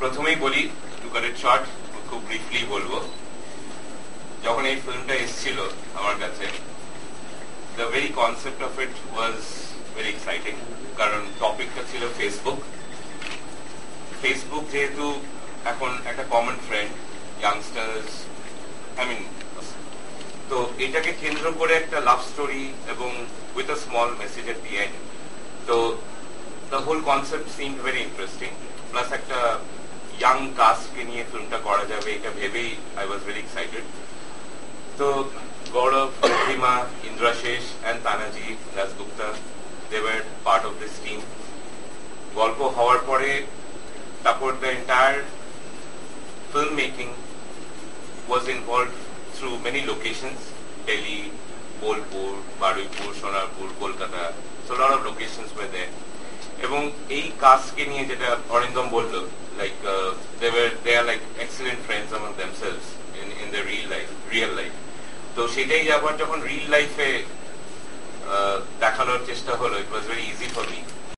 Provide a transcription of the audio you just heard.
প্রথমেই বলি to cut short খুব ব্রিফলি বলব। যখন এই ফিল্মটা এসেছিল আমার কাছে the very concept of it was very exciting কারণ টপিকটা ছিল ফেসবুক ফেসবুক যেহেতু এখন একটা common friend youngsters I mean তো এটাকে কেন্দ্র করে একটা লাভ স্টোরি এবং with a small message at the end তো the whole concept seem very interesting কাস্টকে নিয়ে ফিল্মটা করা যাবে এটা ভেবেই আই ওয়াজ ভেরি এক্সাইটেড তো Gaurav Rima Indrashesh and Tanaji Dasgupta they were part of this team গল্প হওয়ার পরে তারপর the entire film making was involved through many locations Delhi, Bolpur, Baruipur, Sonarpur, Kolkata. So a lot of locations were. এবং এই কাজকে নিয়ে যেটা অরিন্দম বলল like themselves in in their real life real life. তো সেটাই আবার যখন রিল লাইফে দেখানোর চেষ্টা হলো it was very easy for me